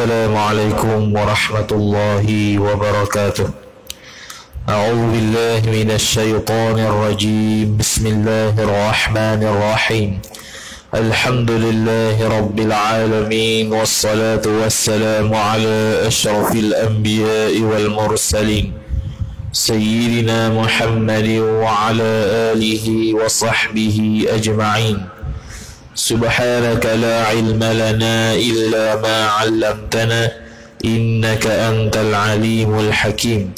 السلام عليكم ورحمة الله وبركاته. أعوذ بالله من الشيطان الرجيم. بسم الله الرحمن الرحيم. الحمد لله رب العالمين والصلاة والسلام على أشرف الأنبياء والمرسلين. سيدنا محمد وعلى آله وصحبه أجمعين. سبحانك لا علم لنا إلا ما علمتنا إنك أنت العليم الحكيم.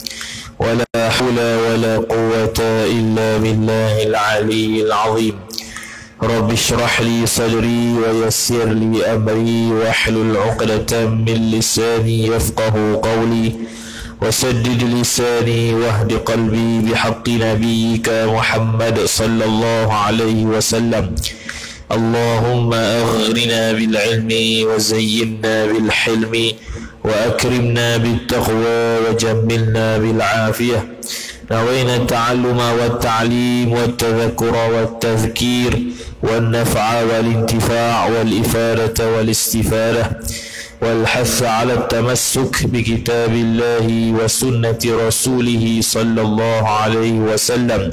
ولا حول ولا قوة إلا بالله العلي العظيم. رب اشرح لي صدري ويسر لي أمري واحلل عقدة من لساني يفقه قولي. وسدد لساني واهد قلبي بحق نبيك محمد صلى الله عليه وسلم. اللهم أغرنا بالعلم وزينا بالحلم وأكرمنا بالتقوى وجملنا بالعافية. نوينا التعلم والتعليم والتذكر والتذكير والنفع والانتفاع والإفادة والاستفادة. والحث على التمسك بكتاب الله وسنة رسوله صلى الله عليه وسلم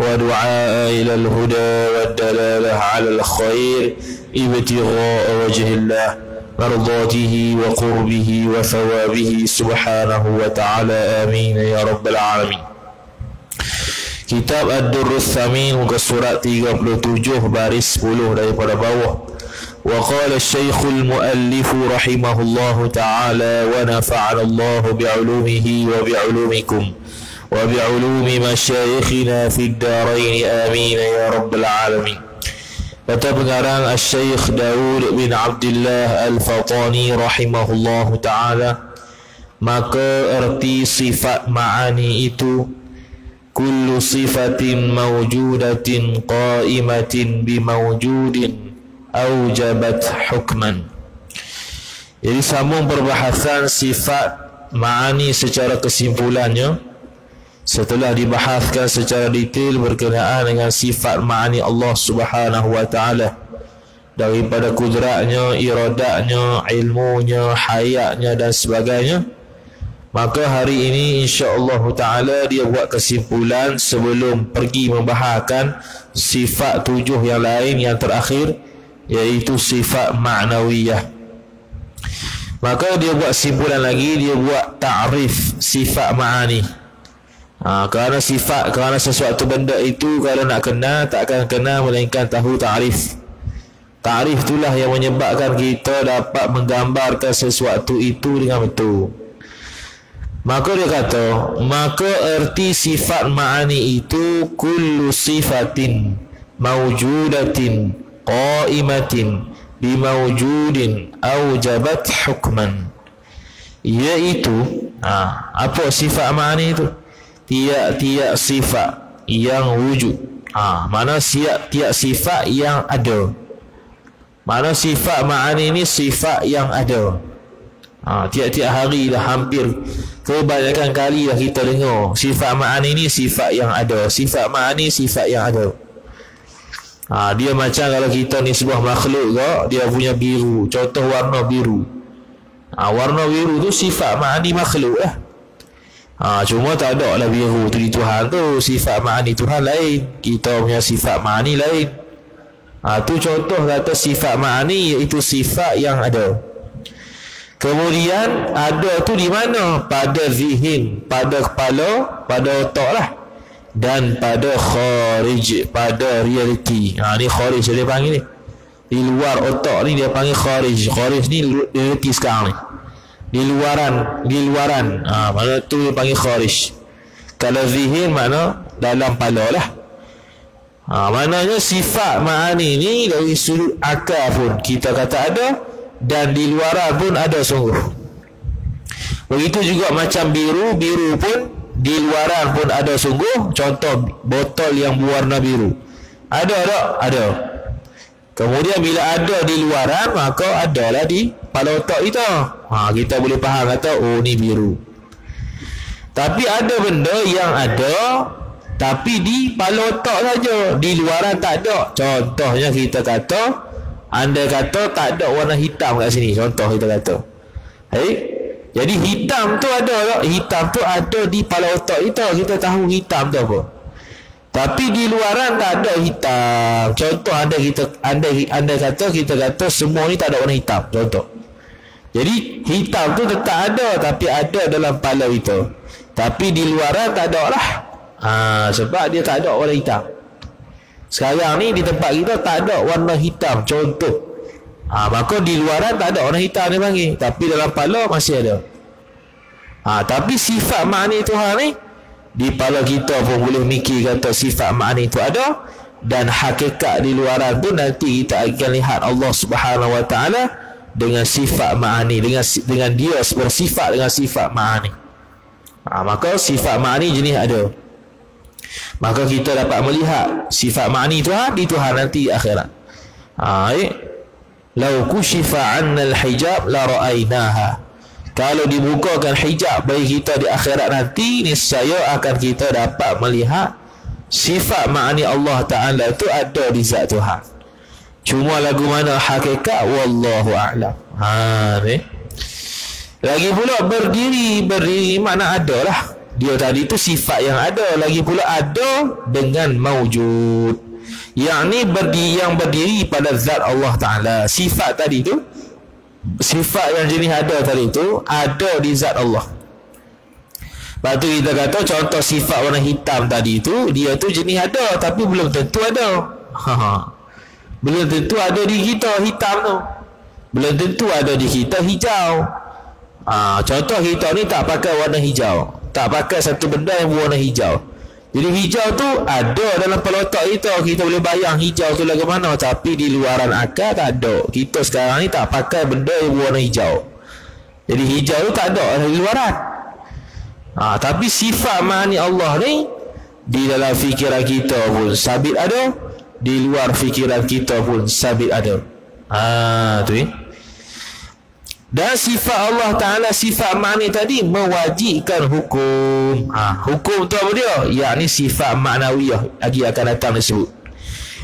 ودعاء إلى الهدى والدلالة على الخير ابتغاء وجه الله مرضاته وقربه وثوابه سبحانه وتعالى آمين يا رب العالمين Ad-Durr Thamin muka surat 37 baris 10 daripada bawah. Wa qala Syekh al-Muallif rahimahullah ta'ala wa nafa'ana Allah bi'ulumihi wa bi'ulumikum wa bi'ulumi masyayikhina fid darain amin ya rabbal alamin. Kata pengarang Al-Syeikh Daud bin Abdullah Al-Fatani rahimahullah ta'ala Maka erti sifat ma'ani itu. Kullu sifatin mawjudatin qaimatin bimawjudin Aujabat hukman. Jadi sambung perbahasan sifat ma'ani secara kesimpulannya setelah dibahaskan secara detail berkenaan dengan sifat ma'ani Allah Subhanahu wa taala daripada kudratnya, iradatnya, ilmunya, hayatnya dan sebagainya maka hari ini insya-Allah taala dia buat kesimpulan sebelum pergi membahaskan sifat tujuh yang lain yang terakhir iaitu sifat ma'nawiyah maka dia buat simpulan lagi dia buat ta'rif sifat ma'ani Ha, kerana sifat, kerana sesuatu benda itu kalau nak kenal, tak akan kenal melainkan tahu ta'rif. Ta'rif itulah yang menyebabkan kita dapat menggambarkan sesuatu itu dengan betul. Maka dia kata, maka erti sifat ma'ani itu kullu sifatin mawjudatin qa'imatin bimawjudin awjabat hukman. Iaitu, ha, apa sifat ma'ani itu? tiap-tiap sifat yang wujud. Ha, mana tiap-tiap sifat yang ada. Mana sifat ma'ani ini sifat yang ada. Ha, tiap-tiap hari dah hampir kebanyakan kali dah kita dengar sifat ma'ani ini sifat yang ada. Sifat ma'ani sifat yang ada. Ha, dia macam kalau kita ni sebuah makhluk ke, dia punya biru. Contoh warna biru. Ha, warna biru tu sifat ma'ani makhluk lah. Ha, cuma tak ada lah biru tu di Tuhan tu Sifat ma'ani Tuhan lain Kita punya sifat ma'ani lain ha, Tu contoh kata sifat ma'ani Iaitu sifat yang ada Kemudian ada tu di mana? Pada zihin Pada kepala Pada otak lah Dan pada kharij Pada reality ha, Ni kharij dia panggil ni. Di luar otak ni dia panggil kharij. Kharij ni reality sekarang ni. Di luaran di luaran. Ha, mana tu dia panggil kharij. Kalau zihir makna dalam pala lah. Ha, maknanya sifat ma'ani ni dari sudut akal pun kita kata ada dan di luaran pun ada sungguh. Begitu juga macam biru biru pun di luaran pun ada sungguh contoh botol yang berwarna biru ada tak? ada kemudian bila ada di luaran maka adalah di pada otak kita. Ha, kita boleh faham kata oh ni biru. Tapi ada benda yang ada tapi di kepala otak saja, di luaran tak ada. Contohnya kita kata anda kata tak ada warna hitam kat sini, contoh kita kata. Hey? Jadi hitam tu ada Hitam tu ada di kepala otak kita. Kita tahu hitam tu apa. Tapi di luaran tak ada hitam. Contoh anda kita anda, anda kata kita kata semua ni tak ada warna hitam. Contoh. Jadi hitam tu tetap ada Tapi ada dalam kepala kita. Tapi di luaran tak ada lah. Ha, Sebab dia tak ada warna hitam. Sekarang ni di tempat kita tak ada warna hitam. Contoh Ha, maka di luaran tak ada orang hitam dia panggil. Tapi dalam kepala masih ada. Ha, tapi sifat makni Tuhan ni di kepala kita pun boleh mikir kata sifat makni itu ada dan hakikat di luaran tu nanti kita akan lihat Allah Subhanahu Wa Taala dengan sifat makni dengan dengan dia bersifat dengan sifat makni. Ha, maka sifat makni jenis ada. Maka kita dapat melihat sifat makni Tuhan di Tuhan nanti akhirat. Ha, eh? Lau kushifa anna al-hijab la ra'ainaha. Kalau dibukakan hijab bagi kita di akhirat nanti, niscaya akan kita dapat melihat sifat makni Allah Ta'ala itu ada di zat Tuhan. Cuma lagu mana hakikat, wallahu a'lam. Ha, ni. Lagi pula berdiri, berdiri mana ada lah. Dia tadi tu sifat yang ada. Lagi pula ada dengan maujud yang ni berdiri, yang berdiri pada zat Allah Ta'ala. Sifat tadi tu sifat yang jenis ada tadi tu ada di zat Allah. Lepas tu kita kata contoh sifat warna hitam tadi tu dia tu jenis ada tapi belum tentu ada. Ha, ha. belum tentu ada di kita hitam tu. Belum tentu ada di kita hijau. Ha, contoh hitam ni tak pakai warna hijau. Tak pakai satu benda yang warna hijau jadi hijau tu ada dalam kepala otak kita. Kita boleh bayang hijau tu lagu mana. Tapi di luaran akal tak ada. Kita sekarang ni tak pakai benda yang berwarna hijau. Jadi hijau tu tak ada di luaran. Ha, tapi sifat mani Allah ni di dalam fikiran kita pun sabit ada. Di luar fikiran kita pun sabit ada. Ha, tu eh. Dan sifat Allah Ta'ala Sifat makni tadi Mewajibkan hukum. Ha, Hukum tu apa dia? Yakni sifat maknawiyah. Lagi akan datang disebut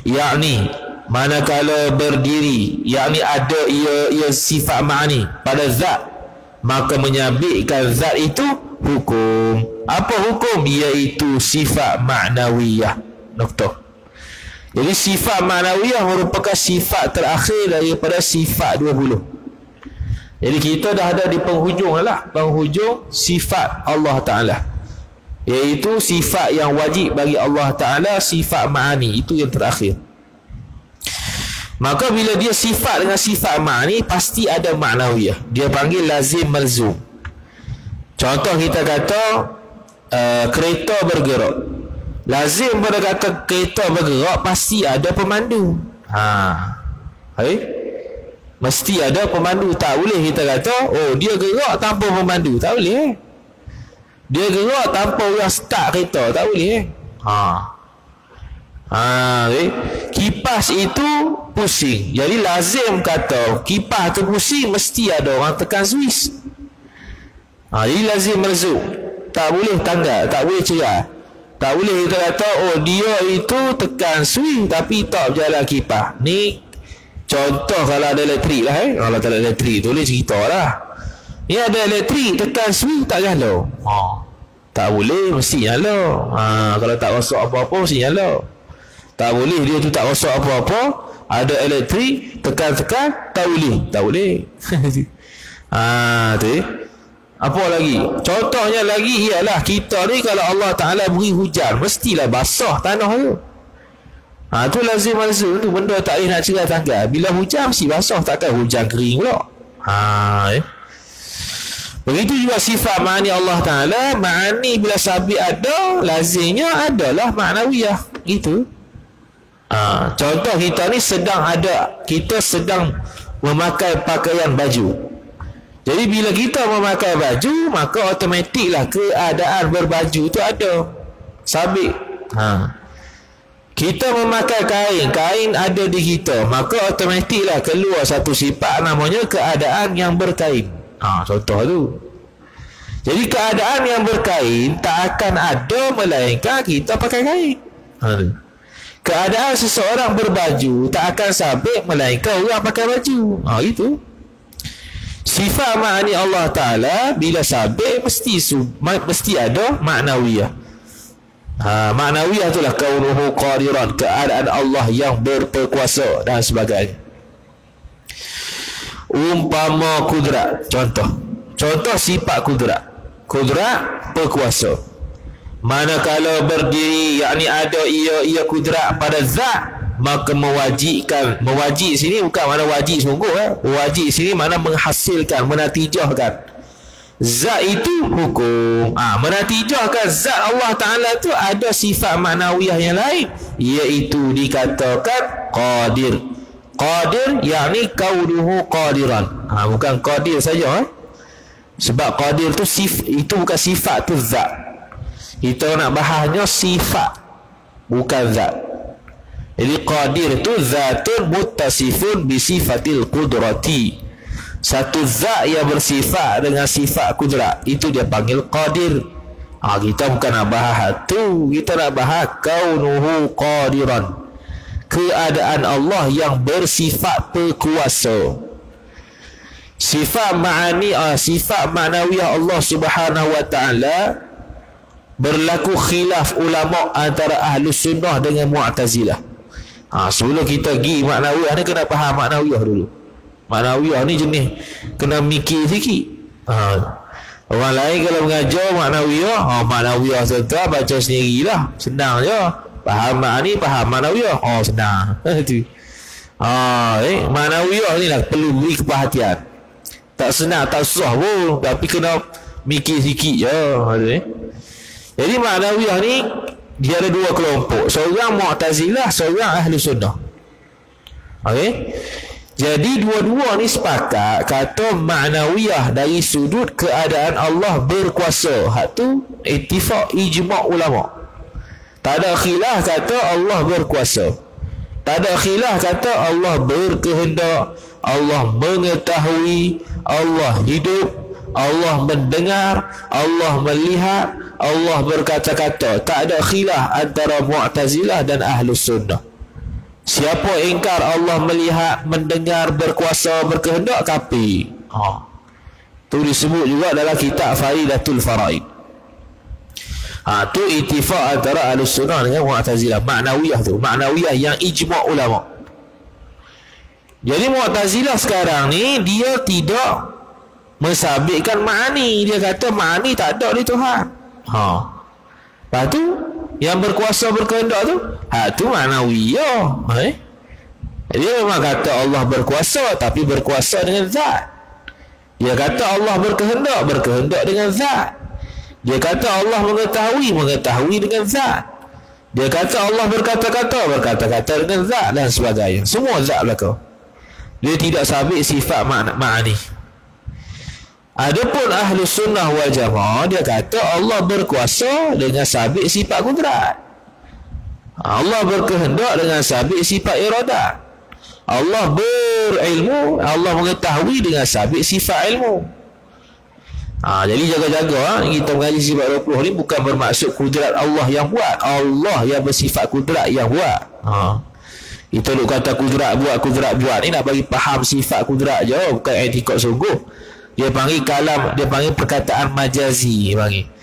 Yakni Manakala berdiri Yakni ada ia, ia sifat makni Pada zat Maka menyabitkan zat itu Hukum. Apa hukum? Iaitu sifat maknawiyah. Noktoh Jadi sifat maknawiyah merupakan sifat terakhir daripada sifat 20 jadi kita dah ada di penghujung lah Penghujung sifat Allah Ta'ala. Iaitu sifat yang wajib bagi Allah Ta'ala Sifat ma'ani. Itu yang terakhir. Maka bila dia sifat dengan sifat ma'ani Pasti ada maknawiyah. Dia panggil lazim malzum. Contoh kita kata uh, Kereta bergerak. Lazim pada kata kereta bergerak Pasti ada pemandu. Haa Hai Mesti ada pemandu Tak boleh kita kata Oh dia gerak tanpa pemandu Tak boleh eh? Dia gerak tanpa orang start kereta Tak boleh eh? Ha. Ha, okay. Kipas itu pusing Jadi lazim kata Kipas tu pusing Mesti ada orang tekan Swiss ha, Jadi lazim merzuk Tak boleh tanggal Tak boleh cerai Tak boleh kita kata Oh dia itu tekan Swiss Tapi tak berjalan kipas Ni Contoh kalau ada elektrik lah eh. Kalau tak ada elektrik tu boleh cerita lah. Ni ada elektrik tekan swing tak nyala. Ha. Tak boleh mesti nyala. Ha. Kalau tak rosak apa-apa mesti nyala. Tak boleh dia tu tak rosak apa-apa. Ada elektrik tekan-tekan tak boleh. Tak boleh. ha, tu. Apa lagi? Contohnya lagi ialah kita ni kalau Allah Ta'ala beri hujan mestilah basah tanah tu. Ha, tu lazim malzum tu benda tak boleh nak cerai tanggal. Bila hujan mesti basah takkan hujan kering pula. Ha, eh. Begitu juga sifat ma'ani Allah Ta'ala. Ma'ani bila sabit ada Lazimnya adalah maknawiyah. Gitu. Ha, Contoh kita ni sedang ada Kita sedang memakai pakaian baju. Jadi bila kita memakai baju Maka otomatiklah keadaan berbaju tu ada. Sabit. Haa kita memakai kain. Kain ada di kita. Maka otomatiklah keluar satu sifat namanya keadaan yang berkain. Ha, contoh tu. Jadi keadaan yang berkain tak akan ada melainkan kita pakai kain. Ha, keadaan seseorang berbaju tak akan sabit melainkan orang pakai baju. Ha, itu. Sifat ma'ani Allah Ta'ala bila sabit mesti mesti ada maknawiyah ha, maknawiyah itulah kaunuhu qadiran keadaan Allah yang berperkuasa dan sebagainya. Umpama kudrat contoh. Contoh sifat kudrat. Kudrat perkuasa. Manakala berdiri yakni ada ia ia kudrat pada zat maka mewajibkan mewajib sini bukan mana wajib sungguh eh. wajib sini mana menghasilkan menatijahkan zat itu hukum. Ha, menatijahkan zat Allah Taala tu ada sifat maknawiyah yang lain. Iaitu dikatakan qadir. Qadir yakni kauduhu qadiran. Ha, bukan qadir saja eh. sebab qadir tu sif itu bukan sifat tu zat. Kita nak bahasnya sifat bukan zat. Jadi qadir itu zatun muttasifun bisifatil qudrati. Satu zat yang bersifat dengan sifat kudrat. Itu dia panggil qadir. Ha, kita bukan nak bahas tu. Kita nak bahas kaunuhu qadiran. Keadaan Allah yang bersifat perkuasa. Sifat ma'ani, uh, sifat ma'nawiyah Allah subhanahu wa ta'ala berlaku khilaf ulama antara ahlu sunnah dengan mu'tazilah. Ha, sebelum kita pergi maknawiyah ni kena faham maknawiyah dulu. Maknawiyah ni jenis kena mikir sikit. Ha. Orang lain kalau mengajar maknawiyah, ha, maknawiyah serta baca sendirilah. Senang je. Faham makna ni, faham maknawiyah. Oh, senang. Itu. Ha, eh, maknawiyah ni lah perlu beri keperhatian. Tak senang, tak susah pun. Tapi kena mikir sikit je. Ha, eh. Jadi maknawiyah ni dia ada dua kelompok seorang Mu'tazilah seorang Ahli Sunnah ok jadi dua-dua ni sepakat kata maknawiyah dari sudut keadaan Allah berkuasa. Hak tu itifak ijma' ulama. Tak ada khilaf kata Allah berkuasa. Tak ada khilaf kata Allah berkehendak Allah mengetahui Allah hidup Allah mendengar Allah melihat Allah berkata-kata. Tak ada khilaf antara Mu'tazilah dan Ahlus Sunnah siapa ingkar Allah melihat mendengar berkuasa berkehendak kapi. Ha. tu disebut juga dalam kitab Faridatul Faraid. Ha, tu itifak antara Ahlus Sunnah dengan Mu'tazilah. Maknawiyah tu. Maknawiyah yang ijma' ulama. Jadi Mu'tazilah sekarang ni dia tidak mensabitkan ma'ani. Dia kata ma'ani tak ada di Tuhan. Ha. Lepas tu yang berkuasa berkehendak tu, ha tu manawiyah. Eh? Dia memang kata Allah berkuasa tapi berkuasa dengan zat. Dia kata Allah berkehendak, berkehendak dengan zat. Dia kata Allah mengetahui, mengetahui dengan zat. Dia kata Allah berkata-kata, berkata-kata dengan zat dan sebagainya. Semua zat belaka. Dia tidak sabit sifat makna ma'ani. Adapun ahli sunnah wal jamaah dia kata Allah berkuasa dengan sabit sifat kudrat. Allah berkehendak dengan sabit sifat iradat. Allah berilmu, Allah mengetahui dengan sabit sifat ilmu. Ha, jadi jaga-jaga ha, kita mengaji sifat 20 ni bukan bermaksud kudrat Allah yang buat. Allah yang bersifat kudrat yang buat. Ha. Kita duk kata kudrat buat, kudrat buat ni nak bagi faham sifat kudrat je. Bukan etikot sungguh. Dia panggil kalam, dia panggil perkataan majazi dia panggil.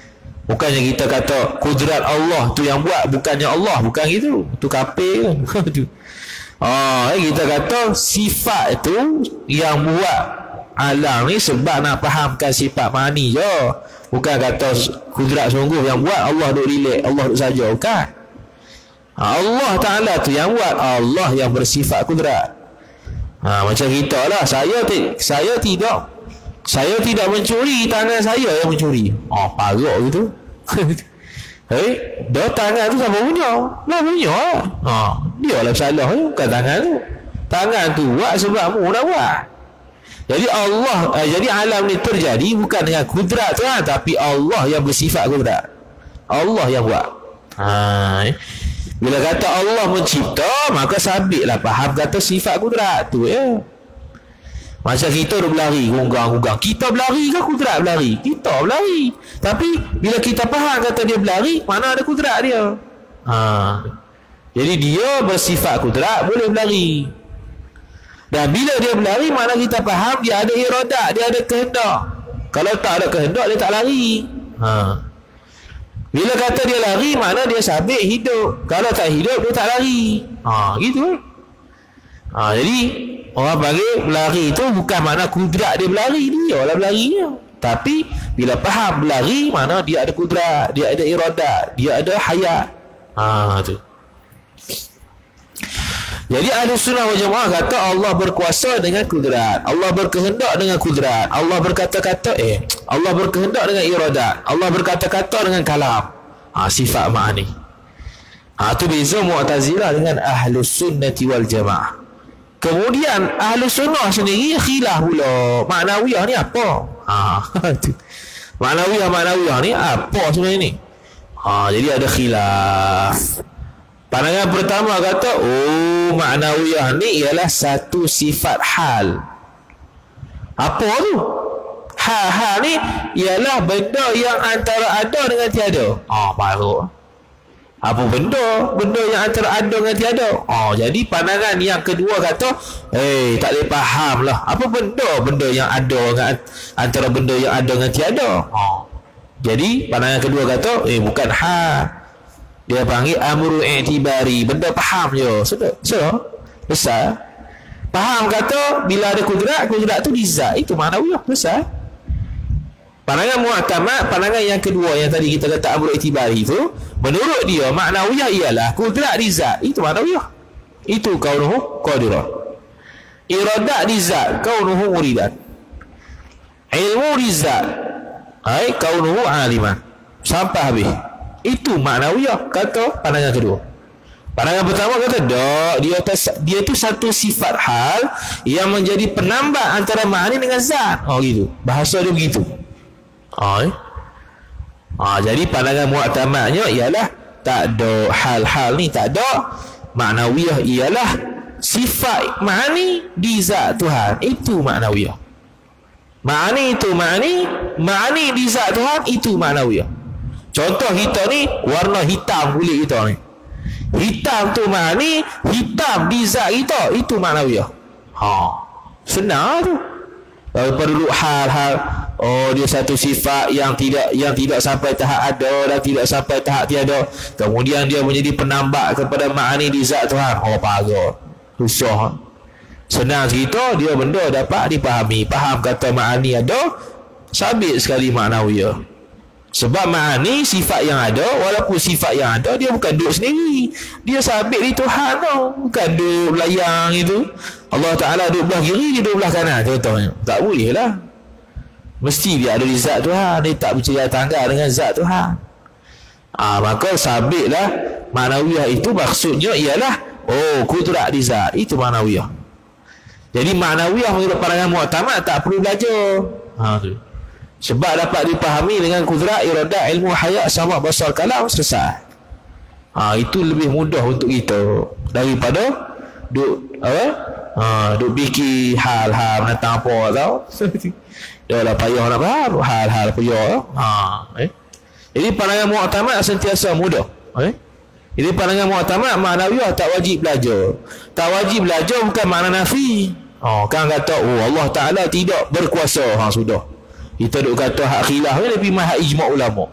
Bukannya kita kata kudrat Allah tu yang buat, bukannya Allah, bukan gitu. Tu kafir kan. Ah, eh, kita kata sifat itu yang buat alam ni sebab nak fahamkan sifat mani je. Bukan kata kudrat sungguh yang buat Allah duk relax, Allah duk saja, bukan. Allah Ta'ala tu yang buat Allah yang bersifat kudrat ha, Macam kita lah Saya, saya tidak saya tidak mencuri tangan saya yang mencuri. Oh parok gitu. Eh dah tangan tu siapa punya. Lah punya. Ha, dia lah salah tu bukan tangan tu. Tangan tu buat sebab mu nak buat. Jadi Allah eh, jadi alam ni terjadi bukan dengan kudrat tu lah, tapi Allah yang bersifat kudrat. Allah yang buat. Ha, eh. bila kata Allah mencipta maka sabitlah faham kata sifat kudrat tu ya macam kita dah berlari, gunggang-gunggang. Kita berlari ke kudrat berlari? Kita berlari. Tapi bila kita faham kata dia berlari, mana ada kudrat dia? Ha. Jadi dia bersifat kudrat boleh berlari. Dan bila dia berlari mana kita faham dia ada iradat, dia ada kehendak. Kalau tak ada kehendak dia tak lari. Ha. Bila kata dia lari mana dia sabit hidup. Kalau tak hidup dia tak lari. Ha gitu. Ha jadi orang panggil berlari itu bukan makna kudrat dia berlari dia lah berlari dia. Tapi bila faham berlari mana dia ada kudrat, dia ada iradat, dia ada hayat. Ha tu. Jadi ahli sunnah wal jamaah kata Allah berkuasa dengan kudrat. Allah berkehendak dengan kudrat. Allah berkata-kata eh. Allah berkehendak dengan iradat. Allah berkata-kata dengan kalam. Ha, sifat ma'ani. Ha, itu beza mu'tazilah dengan ahli sunnati wal jamaah. Kemudian ahli sunnah sendiri khilaf pula. Maknawiyah ni apa? Ha, itu. Maknawiyah, maknawiyah ni apa sebenarnya ni? Ha, jadi ada khilaf. Pandangan pertama kata, oh maknawiyah ni ialah satu sifat hal. Apa tu? Hal-hal ni ialah benda yang antara ada dengan tiada. Ah, oh, baru. Apa benda? Benda yang antara ada dengan tiada. Oh, jadi pandangan yang kedua kata, eh, tak boleh faham lah. Apa benda? Benda yang ada dengan antara benda yang ada dengan tiada. Oh. Jadi pandangan kedua kata, eh, bukan hal dia panggil amru i'tibari benda faham je sudah sudah besar faham kata bila ada kudrat kudrat tu dizat itu mana wiyah besar pandangan mu'tamad pandangan yang kedua yang tadi kita kata amru i'tibari tu menurut dia makna wiyah ialah kudrat dizat itu mana wiyah itu kaunuhu qadirah iradat dizat kaunuhu muridan ilmu dizat ai kaunuhu aliman sampai habis itu maknawiyah kata pandangan kedua. Pandangan pertama kata dak dia dia tu satu sifat hal yang menjadi penambah antara makna dengan zat. Oh gitu. Bahasa dia begitu. Oh, eh? Ah, jadi pandangan mu'tamadnya ialah tak ada hal-hal ni tak ada maknawiyah ialah sifat makni di zat Tuhan itu maknawiyah makni itu makni makni di zat Tuhan itu maknawiyah Contoh kita ni warna hitam kulit kita ni. Hitam tu mana ni? Hitam di zat kita. Itu maknawiyah. Ha. Senang tu. Daripada dulu hal-hal oh dia satu sifat yang tidak yang tidak sampai tahap ada dan tidak sampai tahap tiada. Kemudian dia menjadi penambah kepada makni di zat Tuhan. Oh pagar. Susah. Senang cerita dia benda dapat dipahami. Faham kata makni ada. Sabit sekali maknawiyah. Sebab ma'ani sifat yang ada Walaupun sifat yang ada Dia bukan duduk sendiri Dia sabit di Tuhan tau Bukan duduk belayang itu Allah Ta'ala duduk belah kiri Dia duduk belah kanan Contohnya Tak boleh lah Mesti dia ada di zat Tuhan Dia tak percaya tangga dengan zat Tuhan Ah Maka sabitlah Ma'nawiyah itu maksudnya ialah Oh kudrat di zat. Itu ma'nawiyah Jadi ma'nawiyah menurut pandangan mu'tamad Tak perlu belajar. Ha tu. Sebab dapat dipahami dengan kudrat iradat ilmu hayat sama basar kalam selesai. Ha, itu lebih mudah untuk kita daripada duk apa? Ha, duk fikir hal-hal menentang apa tau dah lah payah nak faham hal-hal payah ha, eh? jadi pandangan mu'tamad sentiasa mudah eh? jadi pandangan mu'tamad maknawiyah tak wajib belajar. Tak wajib belajar bukan makna nafi. Oh, kan kata oh Allah Ta'ala tidak berkuasa. Ha, sudah. Kita duk kata hak khilaf ni lebih mahal ijma' ulama.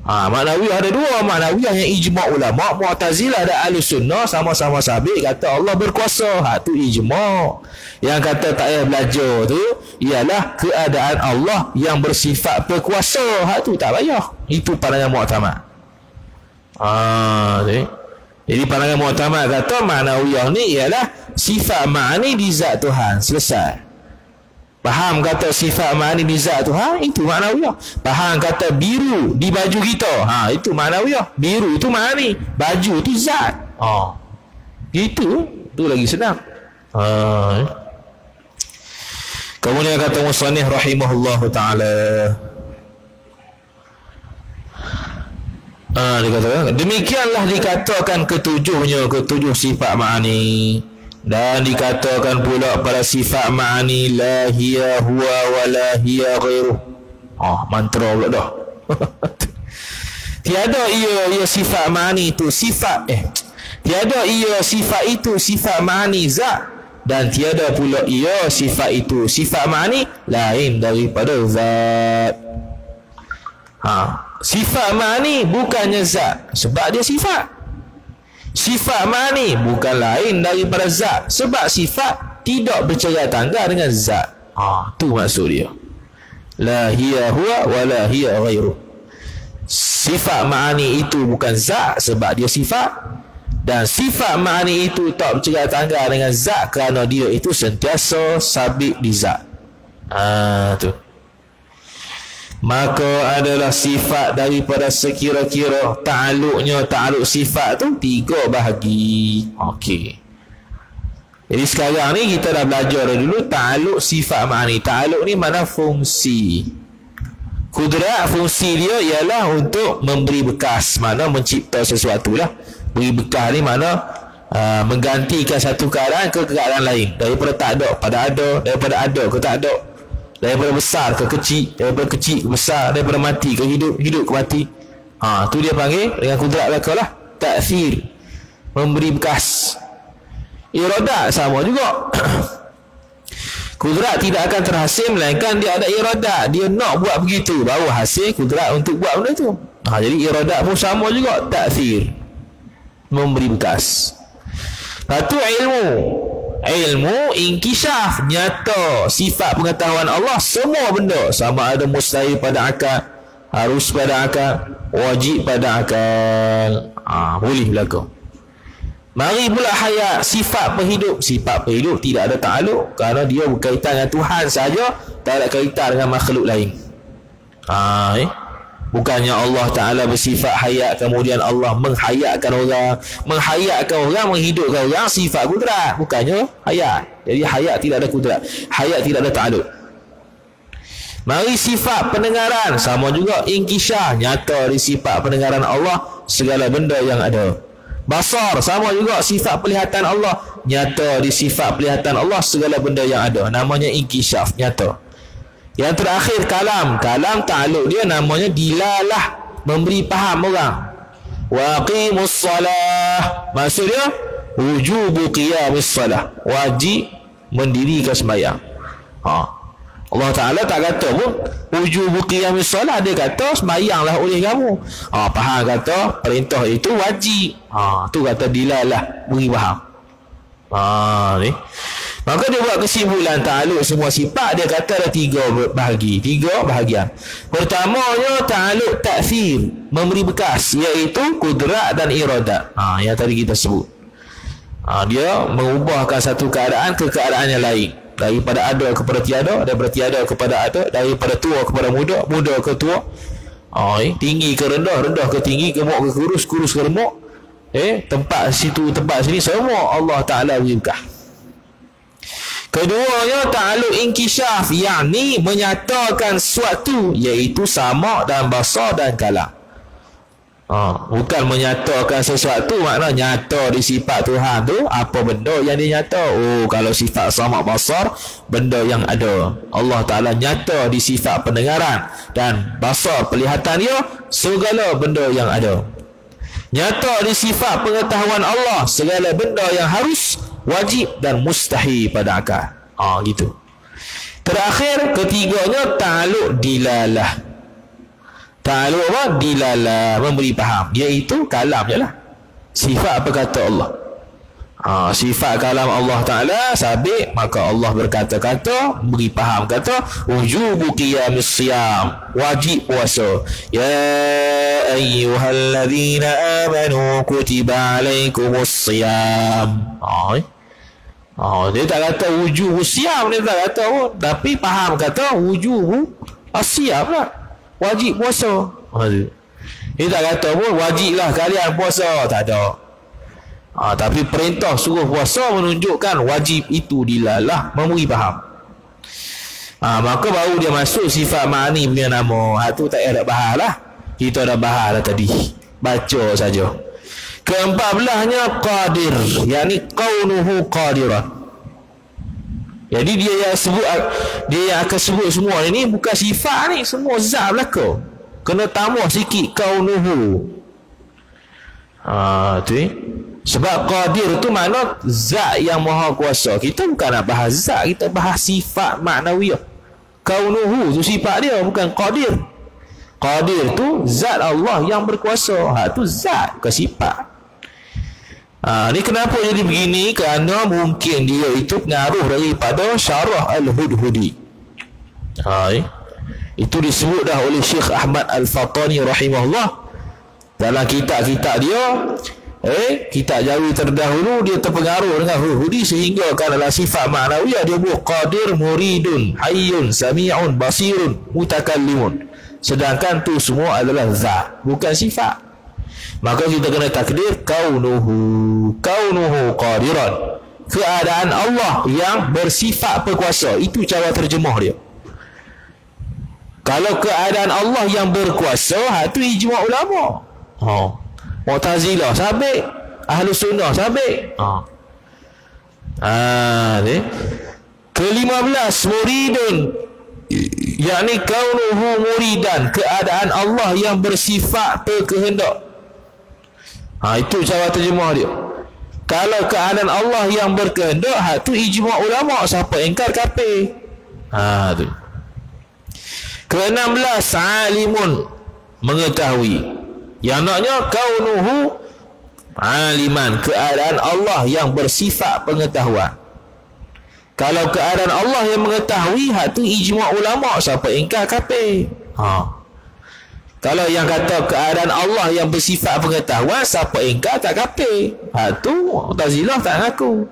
Ha, maknawiyah ada dua maknawiyah yang ijma' ulama. Mu'tazilah ada ahli sunnah sama-sama sabit kata Allah berkuasa. Hak tu ijma'. Yang kata tak payah belajar tu ialah keadaan Allah yang bersifat berkuasa. Hak tu tak payah. Itu pandangan mu'tamad. Ha, jadi pandangan mu'tamad kata maknawiyah ni ialah sifat ma'ani di zat Tuhan. Selesai. Faham kata sifat ma'ani nizat tu ha itu maknawiyah. Faham kata biru di baju kita. Ha itu maknawiyah. Biru tu ma'ani, baju tu zat. Ha. Itu tu lagi senang. Ha. Kemudian kata musannif rahimahullahu taala Ah, dikatakan demikianlah dikatakan ketujuhnya ketujuh sifat ma'ani dan dikatakan pula pada sifat ma'ani la hiya huwa wa la hiya ghairu oh mantra pula dah. Tiada ia ia sifat ma'ani itu sifat eh tiada ia sifat itu sifat ma'ani zat. Dan tiada pula ia sifat itu sifat ma'ani lain daripada zat. Ha sifat ma'ani bukannya zat sebab dia sifat sifat ma'ani bukan lain daripada zat sebab sifat tidak bercerai tangga dengan zat ha tu maksud dia. La hiya huwa wa la hiya ghairu. Sifat ma'ani itu bukan zat sebab dia sifat. Dan sifat ma'ani itu tak bercerai tangga dengan zat kerana dia itu sentiasa sabit di zat ah tu maka adalah sifat daripada sekira-kira ta'aluknya ta'aluk sifat tu tiga bahagi. Okey. Jadi sekarang ni kita dah belajar dulu ta'aluk sifat ma'ani ta'aluk ni mana fungsi? Kudrat fungsi dia ialah untuk memberi bekas mana mencipta sesuatu lah. Beri bekah ni mana uh, menggantikan satu keadaan ke keadaan lain. Daripada tak ada pada ada daripada ada ke tak ada daripada besar ke kecil daripada kecil ke besar daripada mati ke hidup hidup ke mati. Ha tu dia panggil dengan kudrat belaka lah taksir memberi bekas. Iradat sama juga. Kudrat tidak akan terhasil melainkan dia ada iradat dia nak buat begitu baru hasil kudrat untuk buat benda tu. Ha, jadi iradat pun sama juga taksir memberi bekas. Lepas tu ilmu. Ilmu inkisaf nyata sifat pengetahuan Allah semua benda sama ada mustahil pada akal, harus pada akal, wajib pada akal. Ha, boleh berlaku. Mari pula hayat sifat penghidup. Sifat penghidup tidak ada takluk kerana dia berkaitan dengan Tuhan saja, tak ada kaitan dengan makhluk lain. Ha, eh? Bukannya Allah Ta'ala bersifat hayat Kemudian Allah menghayatkan orang Menghayatkan orang, menghidupkan orang Sifat kudrat, bukannya hayat. Jadi hayat tidak ada kudrat. Hayat tidak ada ta'aluk Mari sifat pendengaran. Sama juga inkisah. Nyata di sifat pendengaran Allah Segala benda yang ada. Basar. Sama juga sifat pelihatan Allah. Nyata di sifat pelihatan Allah Segala benda yang ada. Namanya inkisaf Nyata yang terakhir kalam. Kalam ta'aluk dia namanya dilalah. Memberi faham orang. Waqimus salah. Maksud dia? Wujubu qiyamis salah. Wajib mendirikan sembahyang. Ha. Allah Ta'ala tak kata pun Wujubu qiyamis salah Dia kata sembahyanglah oleh kamu ha, Faham kata perintah itu wajib ha, Tu kata dilalah Beri faham Ha, ni. Maka dia buat kesimpulan ta'aluk semua sifat dia kata ada tiga bahagi, tiga bahagian. Pertamanya ta'aluk ta'fir, memberi bekas iaitu kudrat dan iradat. Ha, yang tadi kita sebut. Ha, dia mengubahkan satu keadaan ke keadaan yang lain. Daripada ada kepada tiada, daripada tiada kepada ada, daripada tua kepada muda, muda ke tua. Ha, eh, tinggi ke rendah, rendah ke tinggi, gemuk ke kurus, kurus ke remuk. Eh, tempat situ, tempat sini semua Allah Taala beri bekas. Keduanya ta'aluk inkishaf yakni menyatakan sesuatu iaitu sama dan basar dan kalam. Ha, bukan menyatakan sesuatu makna nyata di sifat Tuhan tu apa benda yang dia nyata? Oh kalau sifat sama basar benda yang ada. Allah Ta'ala nyata di sifat pendengaran dan basar pelihatan dia segala benda yang ada. Nyata di sifat pengetahuan Allah segala benda yang harus wajib dan mustahil pada akal. Ha, gitu. Terakhir ketiganya ta'aluk dilalah. Ta'aluk apa? Dilalah memberi faham. Iaitu kalam je lah. Sifat apa kata Allah. Ha, sifat kalam Allah Ta'ala sabit maka Allah berkata-kata beri faham kata wujubu qiyamis siyam wajib puasa. Ya ayyuhalladzina amanu kutiba alaikumus siyam. Ha, eh? ha, dia tak kata wujubu siyam dia tak kata pun tapi faham kata wujubu siyam lah. Wajib puasa. Ha, dia. Tak kata pun wajib lah kalian puasa. Tak ada Ha, tapi perintah suruh puasa menunjukkan wajib itu dilalah memberi faham. Ha, maka baru dia masuk sifat ma'ani punya nama. Ha, tu tak ada bahas lah. Kita dah bahas lah tadi. Baca saja. Keempat belahnya qadir. Yang ni qawnuhu qadiran. Jadi dia yang sebut dia yang akan sebut semua ni bukan sifat ni semua zat belaka. Kena tambah sikit qawnuhu. Ha, tu eh. Sebab qadir tu makna zat yang maha kuasa. Kita bukan nak bahas zat, kita bahas sifat maknawiyah. Kaunuhu tu sifat dia bukan qadir. Qadir tu zat Allah yang berkuasa. Ha tu zat bukan sifat. Ha, ni kenapa jadi begini? Kerana mungkin dia itu pengaruh daripada syarah Al-Hudhudi. Ha, eh? Itu disebut dah oleh Syekh Ahmad Al-Fatani rahimahullah. Dalam kitab-kitab dia, Eh, kita jawi terdahulu dia terpengaruh dengan hudi sehingga kan adalah sifat maknawiyah dia buat qadir muridun hayyun sami'un basirun mutakallimun. Sedangkan tu semua adalah zat, bukan sifat. Maka kita kena takdir kaunuhu kaunuhu qadiran. Keadaan Allah yang bersifat berkuasa. Itu cara terjemah dia. Kalau keadaan Allah yang berkuasa, ha, itu ijma ulama. Oh. Mu'tazilah sabik Ahlu sunnah sabik ha. Ha, ni. Ke-15 Muridun. Yakni kaunuhu muridan keadaan Allah yang bersifat berkehendak. Ha, itu cara terjemah dia. Kalau keadaan Allah yang berkehendak ha, tu ijma ulama siapa? Engkar kafir. Ha, tu. Ke-16 alimun. Mengetahui yang naknya kaunuhu aliman keadaan Allah yang bersifat pengetahuan. Kalau keadaan Allah yang mengetahui hak tu ijma ulama siapa ingkar kafir. Ha. Kalau yang kata keadaan Allah yang bersifat pengetahuan siapa ingkar tak kafir. Hak tu Mu'tazilah tak ngaku.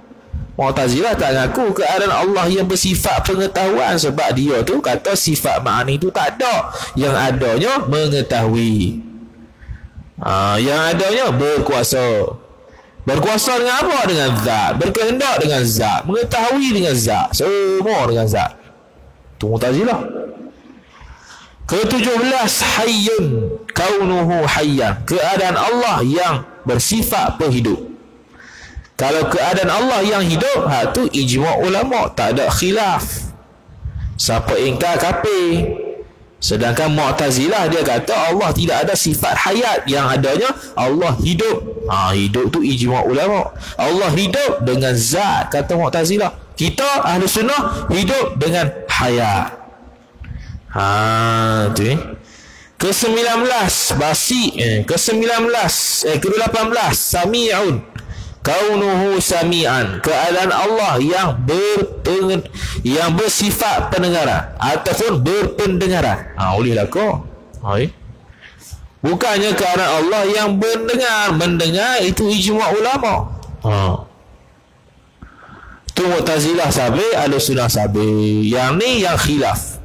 Mu'tazilah tak ngaku keadaan Allah yang bersifat pengetahuan sebab dia tu kata sifat ma'ani tu tak ada. Yang adanya mengetahui. Ha, yang adanya berkuasa. Berkuasa dengan apa? Dengan zat. Berkehendak dengan zat. Mengetahui dengan zat. Semua dengan zat. Itu mutazilah. Ke-17 hayyun kaunuhu hayyan. Keadaan Allah yang bersifat penghidup. Kalau keadaan Allah yang hidup, ha tu ijma' ulama, tak ada khilaf. Siapa ingkar kafir? Sedangkan Mu'tazilah dia kata Allah tidak ada sifat hayat yang adanya Allah hidup. Ha, hidup tu ijma' ulama. Allah hidup dengan zat kata Mu'tazilah. Kita ahli sunnah hidup dengan hayat. Ha, tu eh. Ke-19 basi eh, ke-19 eh ke-18 sami'un kaunuhu sami'an. Keadaan Allah yang berpeng, yang bersifat pendengaran ataupun berpendengaran ha bolehlah kau. Hai. Bukannya keadaan Allah yang mendengar. Mendengar itu ijma ulama. Ha. Tu mu'tazilah sabi ada sunnah sabi yang ni yang khilaf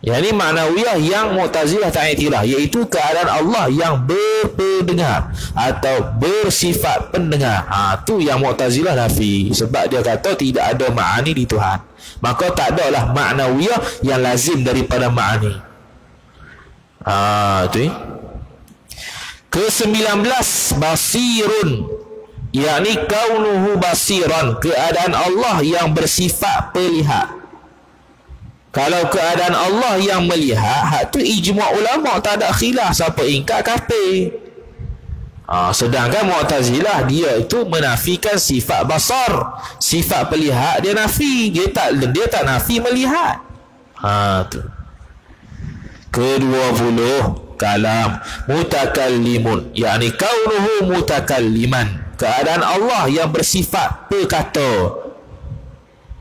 yang ini maknawiyah yang Mu'tazilah tak iaitu keadaan Allah yang berpendengar atau bersifat pendengar. Ha tu yang Mu'tazilah nafi sebab dia kata tidak ada ma'ani di Tuhan. Maka tak adalah maknawiyah yang lazim daripada ma'ani. Ha tu eh. Ke-19 basirun yakni kaunuhu basiran keadaan Allah yang bersifat pelihat kalau keadaan Allah yang melihat, hak tu ijma' ulama tak ada khilaf siapa ingkar kafir. Ha, sedangkan Mu'tazilah dia itu menafikan sifat basar, sifat pelihat dia nafi, dia tak dia tak nafi melihat. Ha tu. Ke-20 kalam mutakallimun, yakni kaunuhu mutakalliman. Keadaan Allah yang bersifat berkata,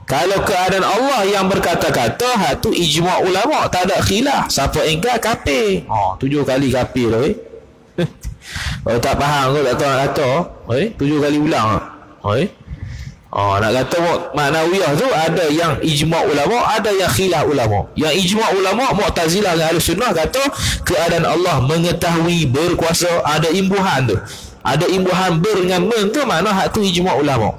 kalau keadaan Allah yang berkata-kata ha tu ijma ulama tak ada khilaf. Siapa engkar kafir ha tujuh kali kafir oi kalau tak faham kau tak tahu nak kata. Oi? Tujuh kali ulang oi? Oh, nak kata maknawiyah tu ada yang ijma' ulama, ada yang khilaf ulama. Yang ijma' ulama, Mu'tazilah dan Ahlussunnah kata keadaan Allah mengetahui berkuasa ada imbuhan tu. Ada imbuhan ber dengan men tu makna hak tu ijma' ulama.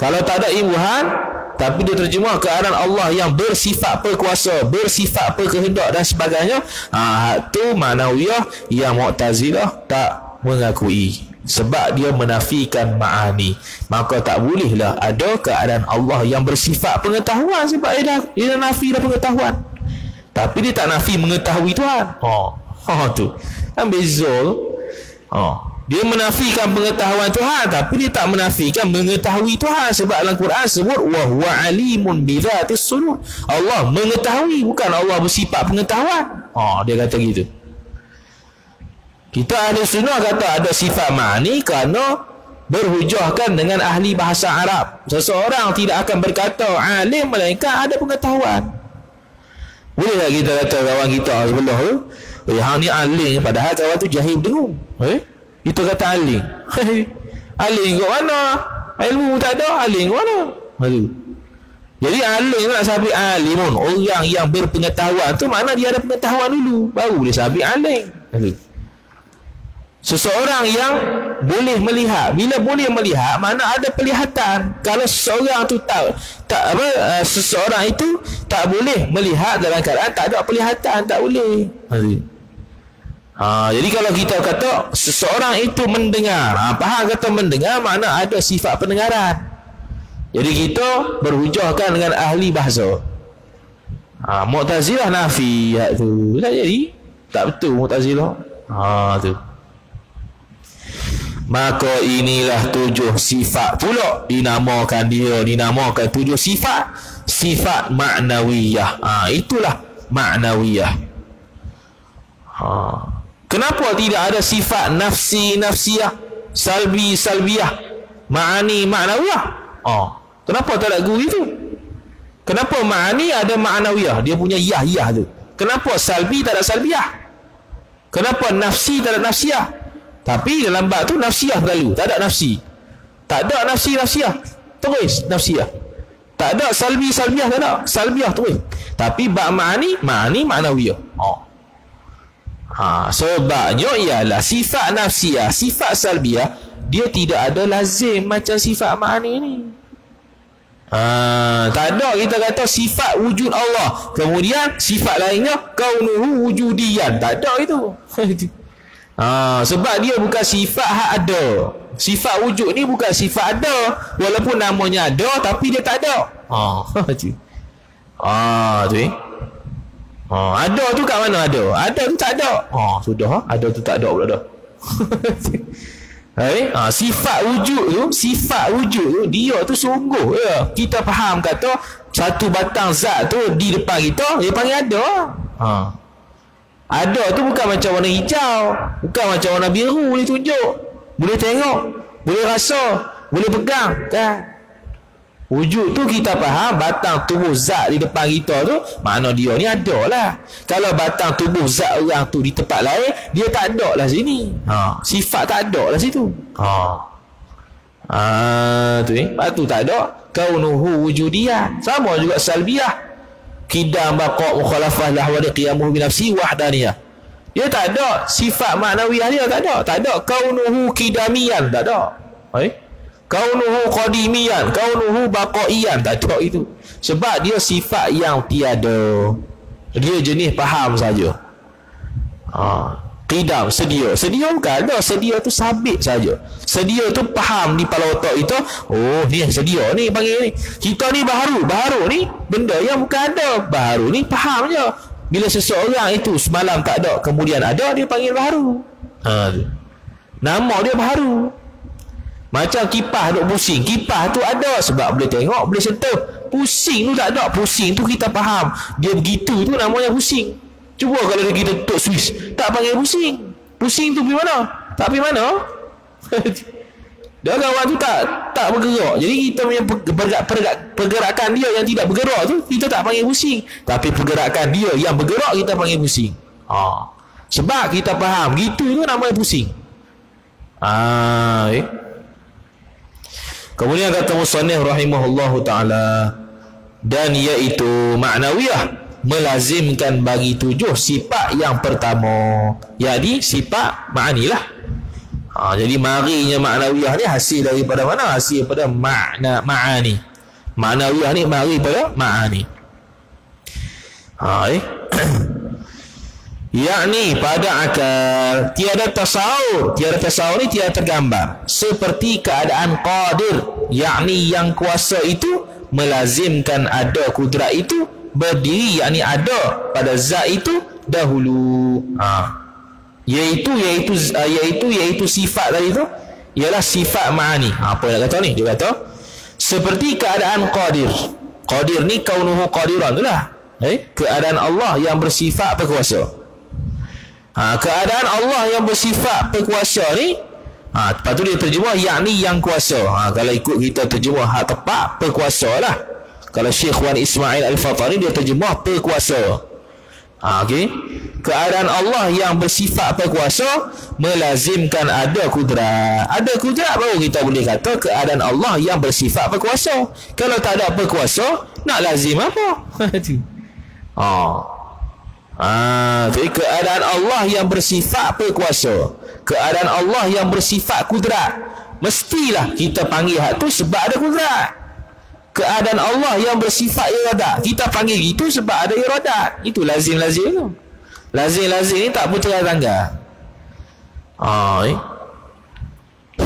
Kalau tak ada imbuhan tapi dia terjemah keadaan Allah yang bersifat perkuasa, bersifat perkehendak dan sebagainya, ha tu manawiyah yang Mu'tazilah tak mengakui sebab dia menafikan ma'ani. Maka tak bolehlah ada keadaan Allah yang bersifat pengetahuan sebab dia dah, dia dah nafi dah pengetahuan. Tapi dia tak nafi mengetahui Tuhan. Ha, ha tu. Kan beza tu. Oh. Dia menafikan pengetahuan Tuhan tapi dia tak menafikan mengetahui Tuhan sebab dalam Quran sebut wa huwa alimun bi dzatis sudur. Allah mengetahui bukan Allah bersifat pengetahuan. Oh, dia kata gitu. Kita ahli sunnah kata ada sifat ma'ani kerana berhujahkan dengan ahli bahasa Arab. Seseorang tidak akan berkata alim melainkan ada pengetahuan. Boleh tak kita kata kawan kita sebelah tu? Eh, hang ni alim padahal kawan tu jahil dengung. Eh? Itu kata alim. alim kat mana? Ilmu tak ada, alim kat mana? Malu. Jadi alim nak sabit alimun. Orang yang berpengetahuan tu mana dia ada pengetahuan dulu. Baru dia sabit alim. Malu. Seseorang yang boleh melihat. Bila boleh melihat, mana ada pelihatan. Kalau seseorang tu tak tak apa uh, seseorang itu tak boleh melihat dalam keadaan tak ada pelihatan, tak boleh. Malu. Ha, jadi kalau kita kata seseorang itu mendengar, ha, faham kata mendengar makna ada sifat pendengaran. Jadi kita berhujahkan dengan ahli bahasa. Ha, Mu'tazilah nafi ya, tu. Tak jadi. Tak betul Mu'tazilah. Ha, tu. Maka inilah tujuh sifat pula dinamakan dia, dinamakan tujuh sifat. Sifat maknawiyah. Ha, itulah maknawiyah. Ha. Kenapa tidak ada sifat nafsi nafsiyah, salbi salbiyah, ma'ani ma'nawiyah? Oh, kenapa tak ada guru itu? Kenapa ma'ani ada ma'nawiyah? Dia punya yah yah tu. Kenapa salbi tak ada salbiyah? Kenapa nafsi tak ada nafsiyah? Tapi dalam bab tu nafsiyah selalu, tak ada nafsi. Tak ada nafsi nafsiyah. Terus nafsiyah. Tak ada salbi salbiyah tak ada. Salbiyah terus. Tapi bab ma'ani, ma'ani ma'nawiyah. Oh. Ha, sebabnya ialah sifat nafsiyah, sifat salbiyah, dia tidak ada lazim macam sifat ma'ani ni. Ha, tak ada kita kata sifat wujud Allah. Kemudian sifat lainnya kaunuhu wujudiyan. Tak ada itu. ha, sebab dia bukan sifat hak ada. Sifat wujud ni bukan sifat ada. Walaupun namanya ada tapi dia tak ada. Ha, ha tu eh. Ha, ada tu kat mana ada? Ada tu tak ada. Ha, sudah ha? Ada tu tak ada pula dah. Hai, ha, sifat wujud tu, sifat wujud tu dia tu sungguh ya. Kita faham kata satu batang zat tu di depan kita, dia panggil ada. Ha. Ada tu bukan macam warna hijau, bukan macam warna biru boleh tunjuk. Boleh tengok, boleh rasa, boleh pegang, kan? Wujud tu kita faham batang tubuh zat di depan kita tu mana dia ni ada lah. Kalau batang tubuh zat orang tu di tempat lain dia tak ada lah sini. Ha, sifat tak ada lah situ. Ha. Ha tu ni, eh. tu tak ada kaunuhu wujudiyah. Sama juga salbiyah. Kidam baqa mukhalafah lahwali qiyamuhu bi nafsi wahdaniyah. Dia tak ada sifat maknawiyah dia tak ada. Tak ada kaunuhu kidamiyan tak ada. Eh? Kaunuhu qadimiyan kaunuhu baqaiyan. Tak ada itu. Sebab dia sifat yang tiada. Dia jenis faham saja. Ha. Qidam sedia. Sedia bukan. Ada sedia tu sabit saja. Sedia tu faham di kepala otak itu. Oh ni sedia ni panggil ni. Kita ni baru baru ni benda yang bukan ada. Baru ni faham je. Bila seseorang itu semalam tak ada kemudian ada dia panggil baru. Ha. Nama dia baru macam kipas duk pusing. Kipas tu ada sebab boleh tengok, boleh sentuh. Pusing tu tak ada. Pusing tu kita faham. Dia begitu tu namanya pusing. Cuba kalau kita tutup switch. Tak panggil pusing. Pusing tu pergi mana? Tak pergi mana? dia kawan tu tak tak bergerak. Jadi kita punya pergerak, pergerak, pergerakan dia yang tidak bergerak tu, kita tak panggil pusing. Tapi pergerakan dia yang bergerak, kita panggil pusing. Ha. Sebab kita faham. Gitu tu namanya pusing. Ah, eh. Kemudian kata musannif rahimahullahu taala dan iaitu maknawiyah melazimkan bagi tujuh sifat yang pertama. Yakni sifat ma'anilah ha, jadi marinya maknawiyah ni hasil daripada mana? Hasil daripada makna ma'ani. Maknawiyah ni mari pada ma'ani. Ha, eh? yakni pada akal tiada tasawur tiada tasawur ni tiada tergambar seperti keadaan qadir yakni yang kuasa itu melazimkan ada kudrat itu berdiri yakni ada pada zat itu dahulu ha. Iaitu iaitu iaitu iaitu sifat tadi tu ialah sifat ma'ani. Ha, apa yang nak kata ni? Dia kata seperti keadaan qadir. Qadir ni kaunuhu qadiran tu lah. Eh? Keadaan Allah yang bersifat berkuasa. Ha, keadaan Allah yang bersifat berkuasa ni ha, lepas tu dia terjemah yakni yang kuasa. Ha, kalau ikut kita terjemah hak tepat berkuasa lah. Kalau Syekh Wan Ismail Al-Fatani dia terjemah berkuasa. Ha, okay. Keadaan Allah yang bersifat berkuasa melazimkan ada kudrat. Ada kudrat baru kita boleh kata keadaan Allah yang bersifat berkuasa. Kalau tak ada berkuasa, nak lazim apa? ha. Ha, jadi keadaan Allah yang bersifat berkuasa. Keadaan Allah yang bersifat kudrat. Mestilah kita panggil hak tu sebab ada kudrat keadaan Allah yang bersifat iradat kita panggil itu sebab ada iradat itu lazim-lazim tu lazim-lazim ni tak bercerai tangga oh, eh?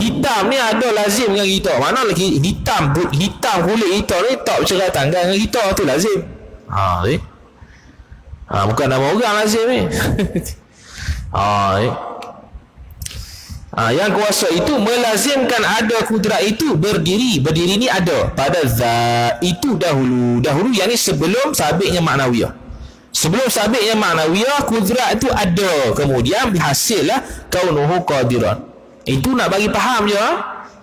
hitam ni ada lazim dengan kita mana lagi hitam hitam kulit kita ni tak bercerai tangga dengan kita tu lazim ha, eh? Ha, bukan nama orang lazim ni ha, eh? Ha, yang kuasa itu melazimkan ada kudrat itu berdiri. Berdiri ni ada pada zat itu dahulu. Dahulu yang ni sebelum sabitnya maknawiyah. Sebelum sabitnya maknawiyah, kudrat itu ada. Kemudian hasillah kaunuhu qadiran. Itu nak bagi faham je. Ha?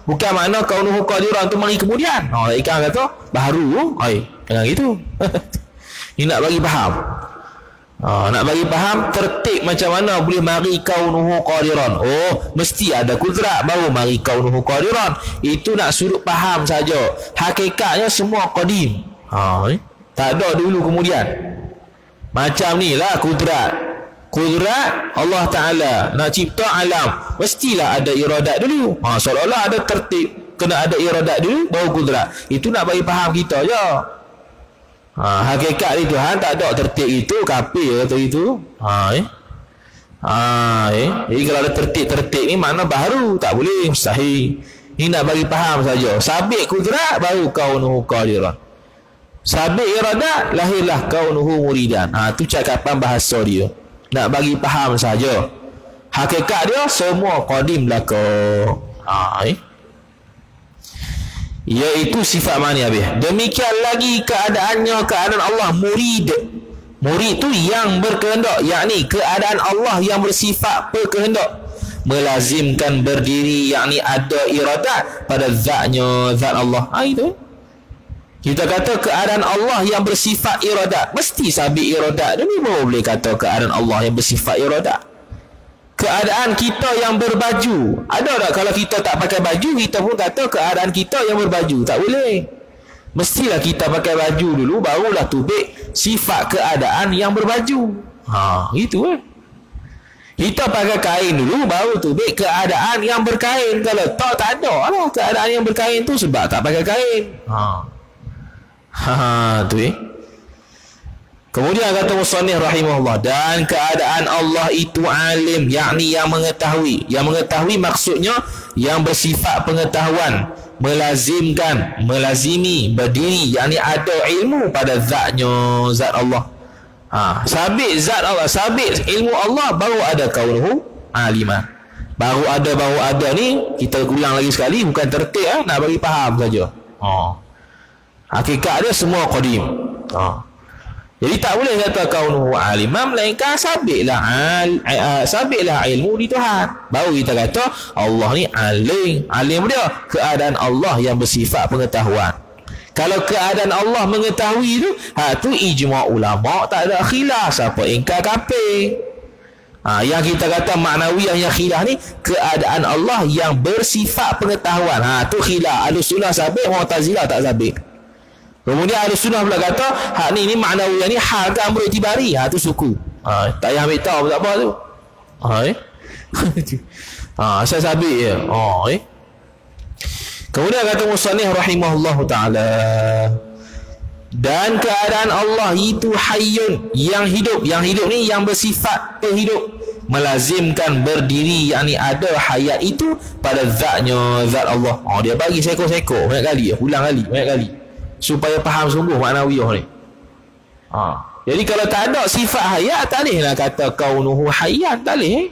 Bukan makna kaunuhu qadiran tu mari kemudian. Ha, ikan kata, baru. Hai, jangan gitu. Ini nak bagi faham. Ha, nak bagi faham tertib macam mana boleh mari kaunuhu qadiran. Oh, mesti ada kudrat baru mari kaunuhu qadiran. Itu nak sudut faham saja. Hakikatnya semua qadim. Ha, eh? tak ada dulu kemudian. Macam ni lah kudrat. Kudrat Allah Ta'ala nak cipta alam. Mestilah ada iradat dulu. Ha, seolah-olah ada tertib. Kena ada iradat dulu baru kudrat. Itu nak bagi faham kita je. Ha, hakikat ni Tuhan tak ada tertib itu kafir kata itu. Ha eh. Ha eh. Jadi kalau ada tertib-tertib ni mana baru tak boleh mustahil. Ini nak bagi faham saja. Sabit kudrat baru kaunuhu qadiran. Sabit iradat lahirlah kaunuhu muridan. Ha tu cakapan bahasa dia. Nak bagi faham saja. Hakikat dia semua qadim belaka. Ha eh iaitu sifat mani habis. Demikian lagi keadaannya keadaan Allah murid. Murid tu yang berkehendak. Yakni keadaan Allah yang bersifat berkehendak. Melazimkan berdiri yakni ada iradat pada zatnya zat Allah. Ha itu. Kita kata keadaan Allah yang bersifat iradat. Mesti sabit iradat. Ni boleh kata keadaan Allah yang bersifat iradat keadaan kita yang berbaju. Ada tak kalau kita tak pakai baju, kita pun kata keadaan kita yang berbaju. Tak boleh. Mestilah kita pakai baju dulu, barulah tubik sifat keadaan yang berbaju. Ha, gitu eh. Kita pakai kain dulu, baru tubik keadaan yang berkain. Kalau tak, tak ada lah keadaan yang berkain tu sebab tak pakai kain. Ha, ha, tu eh. Kemudian kata Musannih rahimahullah dan keadaan Allah itu alim yakni yang mengetahui. Yang mengetahui maksudnya yang bersifat pengetahuan, melazimkan, melazimi, berdiri yakni ada ilmu pada zatnya zat Allah. Ha, sabit zat Allah, sabit ilmu Allah baru ada kaunuhu alimah. Baru ada baru ada ni kita ulang lagi sekali bukan tertik ah nak bagi faham saja. Ha. Hakikat dia semua qadim. Ha. Jadi tak boleh kata kaunuhu alimam melainkan sabitlah al, uh, sabitlah ilmu di Tuhan. Baru kita kata Allah ni alim. Alim dia keadaan Allah yang bersifat pengetahuan. Kalau keadaan Allah mengetahui tu, ha tu ijma' ulama tak ada khilaf siapa ingkar kafir. Ha, yang kita kata maknawiyah yang khilaf ni keadaan Allah yang bersifat pengetahuan. Ha tu khilaf. Al-Sunnah sabit, Mu'tazilah tak sabit. Kemudian ada sunnah pula kata, hak ni ni maknawi ni hal kan amru itibari. Ha tu suku. Ha tak payah ambil tahu tak apa tu. Ha eh. ha asal sabit ya. Ha eh. Kemudian kata musannif rahimahullah taala dan keadaan Allah itu hayyun yang hidup yang hidup ni yang bersifat penghidup melazimkan berdiri yakni ada hayat itu pada zatnya zat Allah. Oh dia bagi seko-seko banyak kali ulang kali banyak kali supaya faham sungguh makna wiyah ni. Ha. Jadi kalau tak ada sifat hayat tak boleh lah kata kaunuhu hayat tak boleh. Eh?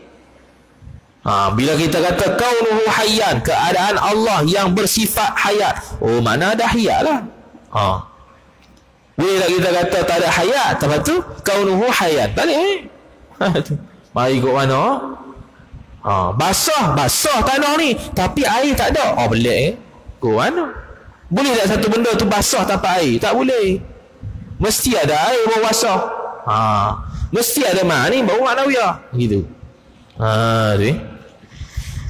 Ha, bila kita kata kaunuhu hayyan, keadaan Allah yang bersifat hayat. Oh, mana ada hayat lah. Ha. Boleh tak kita kata tak ada hayat, lepas tu kaunuhu hayat. Balik eh. Mari ikut mana? Ha, basah, basah tanah ni, tapi air tak ada. Oh, belik eh. Ikut mana? Boleh tak satu benda tu basah tanpa air? Tak boleh. Mesti ada air baru basah. Ha. Mesti ada mak ni baru maknawiyah. Gitu. Ha, ni.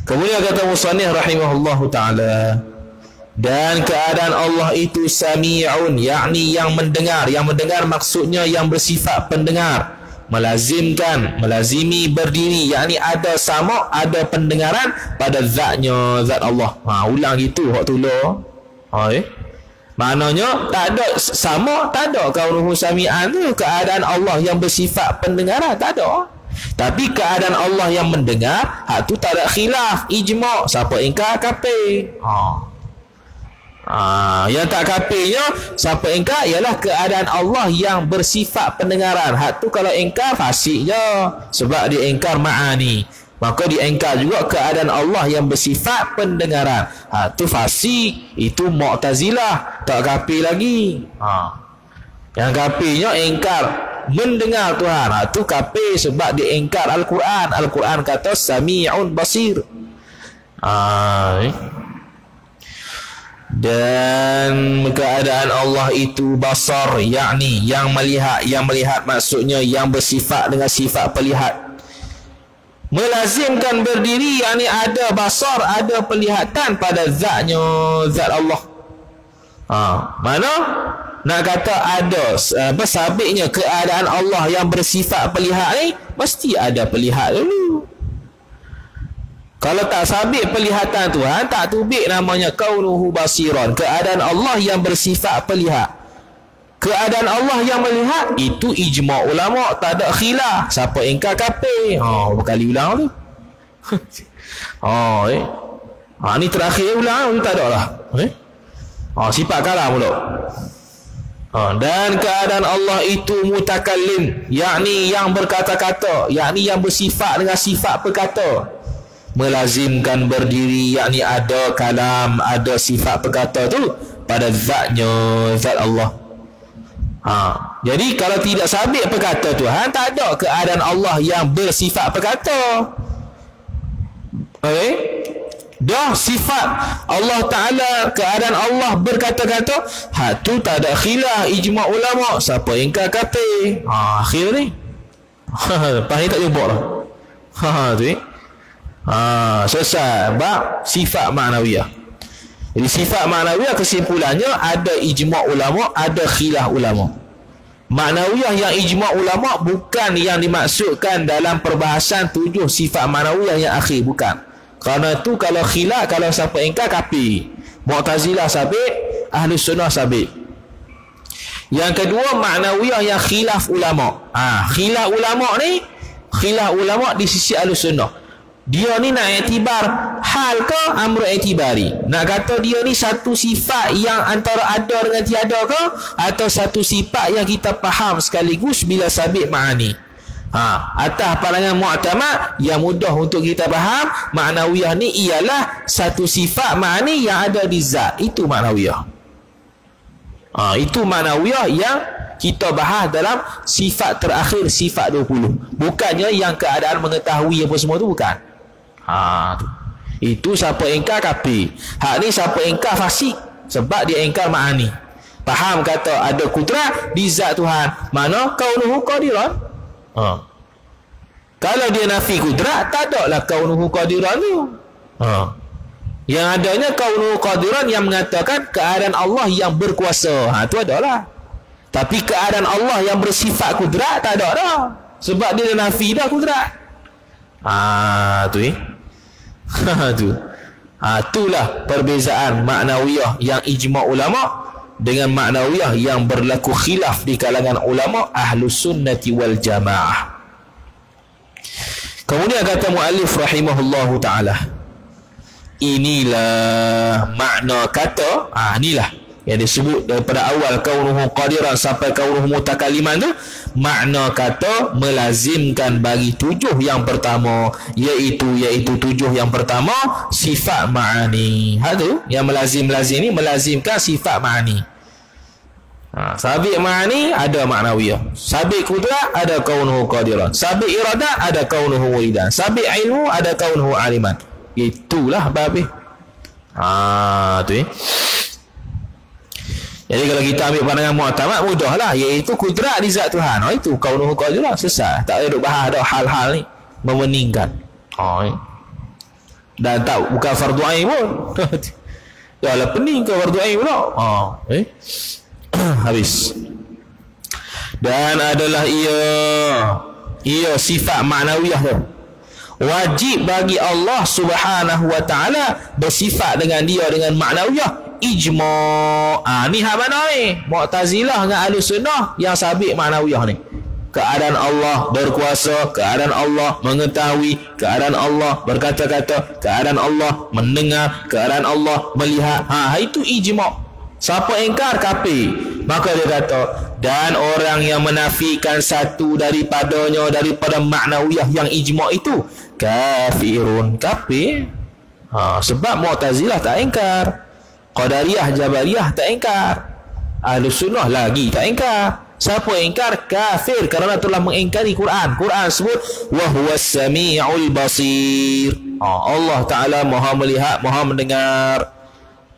Kemudian kata Musannih rahimahullahu ta'ala dan keadaan Allah itu sami'un yakni yang mendengar yang mendengar maksudnya yang bersifat pendengar melazimkan melazimi berdiri yakni ada sama ada pendengaran pada zatnya zat Allah ha ulang gitu hak tulu ha eh maknanya tak ada sama tak ada kaunuhu sami'an tu keadaan Allah yang bersifat pendengaran tak ada tapi keadaan Allah yang mendengar, hak tu tak ada khilaf, ijma' siapa ingkar kafir. Ha. Ha, yang tak kafirnya siapa ingkar ialah keadaan Allah yang bersifat pendengaran. Hak tu kalau ingkar fasik je sebab dia ingkar ma'ani. Maka diengkar juga keadaan Allah yang bersifat pendengaran. Ha, tu fasik, itu mu'tazilah, tak kafir lagi. Ha. Yang kafirnya ingkar mendengar Tuhan. Ha, tu kafir sebab dia ingkar Al-Quran. Al-Quran kata sami'un basir. Ha, eh. Dan keadaan Allah itu basar yakni yang melihat yang melihat maksudnya yang bersifat dengan sifat pelihat melazimkan berdiri yakni ada basar ada pelihatan pada zatnya zat Allah. Ha, mana? Nak kata ada apa sabitnya keadaan Allah yang bersifat pelihat ni mesti ada pelihat dulu. Kalau tak sabit pelihatan Tuhan tak tubik namanya kaunuhu basiran keadaan Allah yang bersifat pelihat keadaan Allah yang melihat itu ijma' ulama tak ada khilaf. Siapa ingkar kafir ha berkali ulang tu. Ha eh. Ha ni terakhir ulang tak ada lah. Eh? Ha sifat kalam pula. Ha, dan keadaan Allah itu mutakallim. Yakni yang berkata-kata. Yakni yang bersifat dengan sifat berkata. Melazimkan berdiri yakni ada kalam ada sifat berkata tu pada zatnya zat Allah ha, jadi kalau tidak sabit perkata Tuhan tak ada keadaan Allah yang bersifat berkata okay? dah sifat Allah Ta'ala keadaan Allah berkata-kata hak tu tak ada khilaf ijma' ulama siapa yang kata ha, akhir ni. Ni tak jumpa lah. Ha, tu ha, selesai. Bab sifat maknawiyah jadi sifat maknawiyah kesimpulannya ada ijma' ulama ada khilaf ulama maknawiyah yang ijma' ulama bukan yang dimaksudkan dalam perbahasan tujuh sifat maknawiyah yang akhir bukan kerana tu kalau khilaf kalau siapa engkar kapi. Mu'tazilah sabit, ahli sunnah sabit. Yang kedua maknawiyah yang khilaf ulama. Ah, ha, khilaf ulama ni khilaf ulama di sisi ahli sunnah. Dia ni nak iktibar hal ke amru iktibari. Nak kata dia ni satu sifat yang antara ada dengan tiada ke atau satu sifat yang kita faham sekaligus bila sabit ma'ani. Ha, atas pandangan mu'tamad yang mudah untuk kita faham, maknawiyah ni ialah satu sifat makni yang ada di zat. Itu maknawiyah. Ha, itu maknawiyah yang kita bahas dalam sifat terakhir sifat 20. Bukannya yang keadaan mengetahui apa semua tu bukan. Ha, tu. Itu siapa engkar kapi. Hak ni siapa engkar fasik sebab dia engkar makni. Faham kata ada kudrat di zat Tuhan. Mana kau nuhu qadiran? Ha. Kalau dia nafi kudrat, tak ada lah kaunuhu qadiran tu. Ha. Yang adanya kaunuhu qadiran yang mengatakan keadaan Allah yang berkuasa. Ha, tu adalah. Tapi keadaan Allah yang bersifat kudrat, tak ada dah. Sebab dia nafi dah kudrat. Ha, tu eh. Ha, tu. Ha, itulah perbezaan maknawiyah yang ijma' ulama' dengan maknawiyah yang berlaku khilaf di kalangan ulama ahlu sunnati wal jamaah kemudian kata muallif rahimahullahu taala inilah makna kata ah inilah yang disebut daripada awal kaunuhu qadiran sampai kaunuhu mutakaliman tu makna kata melazimkan bagi tujuh yang pertama iaitu iaitu tujuh yang pertama sifat ma'ani. Ha tu yang melazim-lazim ni melazimkan sifat ma'ani. Ha, sabit ma'ani ada maknawiyah. Sabit kudrat ada kaunuhu qadiran. Sabit iradat ada kaunuhu wuridan sabit ilmu ada kaunuhu aliman. Itulah babi ha tu eh jadi kalau kita ambil pandangan mu'tamad mudahlah iaitu kudrat di zat Tuhan. Oh itu kau nuhu qadirah sesat. Tak ada duk bahas ada hal-hal ni memeningkan. Oh. Eh. Dan tak bukan fardu ain pun. ya lah pening ke fardu ain pula. Oh. Eh. Habis. Dan adalah ia ia sifat maknawiyah tu. Wajib bagi Allah Subhanahu wa taala bersifat dengan dia dengan maknawiyah ijma' ah ni hak mana ni? Mu'tazilah dengan ahli sunnah yang sabit maknawiyah ni. Keadaan Allah berkuasa keadaan Allah mengetahui keadaan Allah berkata-kata keadaan Allah mendengar keadaan Allah melihat. Ha itu ijma' siapa engkar kafir. Maka dia kata dan orang yang menafikan satu daripadanya daripada maknawiyah yang ijma' itu kafirun. Kafir. Ha sebab mu'tazilah tak engkar Qadariyah, Jabariyah tak ingkar. Ahlu sunnah lagi tak ingkar. Siapa ingkar? Kafir kerana telah mengingkari Quran. Quran sebut wa huwas samiul basir. Ha, Allah Taala Maha melihat, Maha mendengar.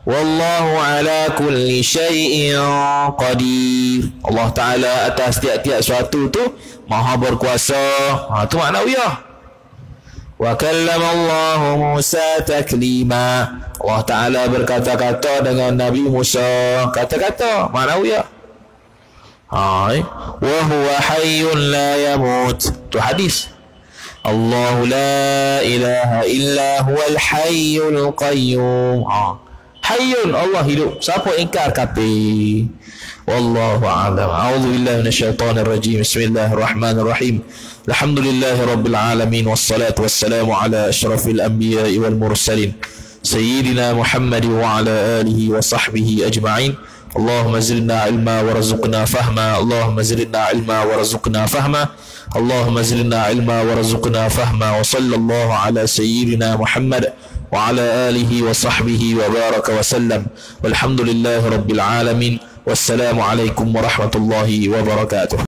Wallahu ala kulli syai'in qadir. Allah Taala atas tiap-tiap suatu tu Maha berkuasa. Ha tu makna وكلم الله موسى تكليما. الله تعالى berkata kata dengan Nabi Musa. Kata-kata Ma'nawiyah Hai wa huwa hayyun la yamut. Tu hadis. الله لا إله إلا هو الحي القيوم حي الله hidup. Siapa ingkar kata? والله أعلم أعوذ بالله من الشيطان الرجيم بسم الله الرحمن الرحيم الحمد لله رب العالمين والصلاة والسلام على أشرف الأنبياء والمرسلين سيدنا محمد وعلى آله وصحبه أجمعين. اللهم زلنا علما ورزقنا فهما. اللهم زلنا علما ورزقنا فهما. اللهم زلنا علما ورزقنا فهما. وصلى الله على سيدنا محمد وعلى آله وصحبه وبارك وسلم. والحمد لله رب العالمين. والسلام عليكم ورحمة الله وبركاته.